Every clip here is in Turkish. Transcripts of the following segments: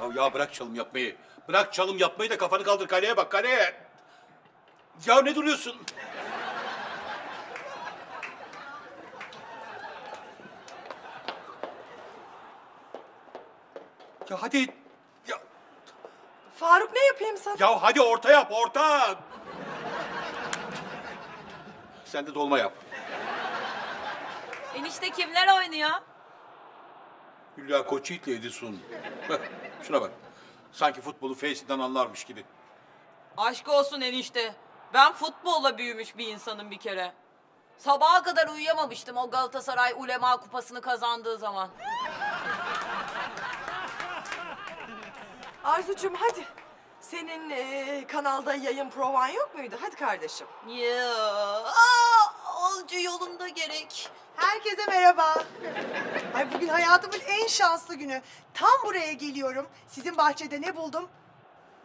Ya, ya bırak çalım yapmayı. Bırak çalım yapmayı da kafanı kaldır kaleye bak kaleye. Ya ne duruyorsun? Ya hadi. Ya, Faruk ne yapayım sana? ya hadi orta yap orta. Sen de dolma yap. Enişte kimler oynuyor? Hülya Koçyiğit'le Edison. Bak, Şuna bak. Sanki futbolu Face'inden anlarmış gibi. Aşk olsun enişte. Ben futbolla büyümüş bir insanım bir kere. Sabaha kadar uyuyamamıştım o Galatasaray Ulema Kupası'nı kazandığı zaman. Arzucuğum hadi. Senin eee, kanalda yayın provan yok muydu? Hadi kardeşim. Ya, aa, olcu yolunda gerek. Herkese merhaba. Ay bugün hayatımın en şanslı günü. Tam buraya geliyorum. Sizin bahçede ne buldum?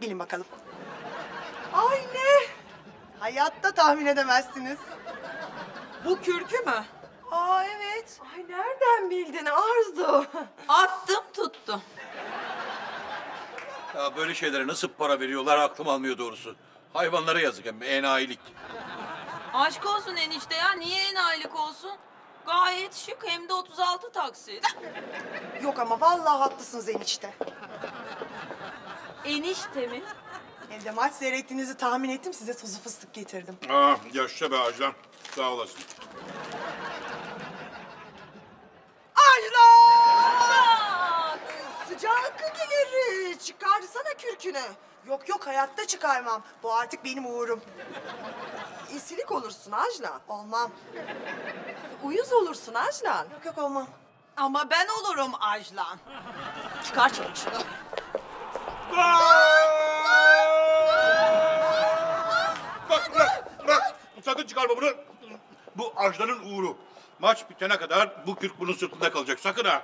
Bilin bakalım. Ay ne? Hayatta tahmin edemezsiniz. Bu kürkü mü? Aa evet. Ay nereden bildin Arzu? Attım tuttu. Ya böyle şeylere nasıl para veriyorlar aklım almıyor doğrusu. Hayvanlara yazık hem enayilik. Aşk olsun enişte ya niye enayilik olsun? Gayet şık hem de 36 taksit. Yok ama vallahi haklısınız enişte. Enişte mi? Evde maç seyrettiğinizi tahmin ettim. Size tuzu fıstık getirdim. Ah yaşa be Ajdan. Sağ olasın. Ayla! Sıcak gelir. Çıkarsana kürkünü. Yok yok hayatta çıkarmam. Bu artık benim uğurum. İsilik olursun Ajlan. Olmam. Uyuz olursun Ajlan. Yok yok olmam. Ama ben olurum Ajlan. Çıkar çabuk şunu. Bak bırak bırak. Sakın çıkarma bunu. Bu Ajdan'ın uğuru. Maç bitene kadar bu kürk bunun sırtında kalacak. Sakın ha.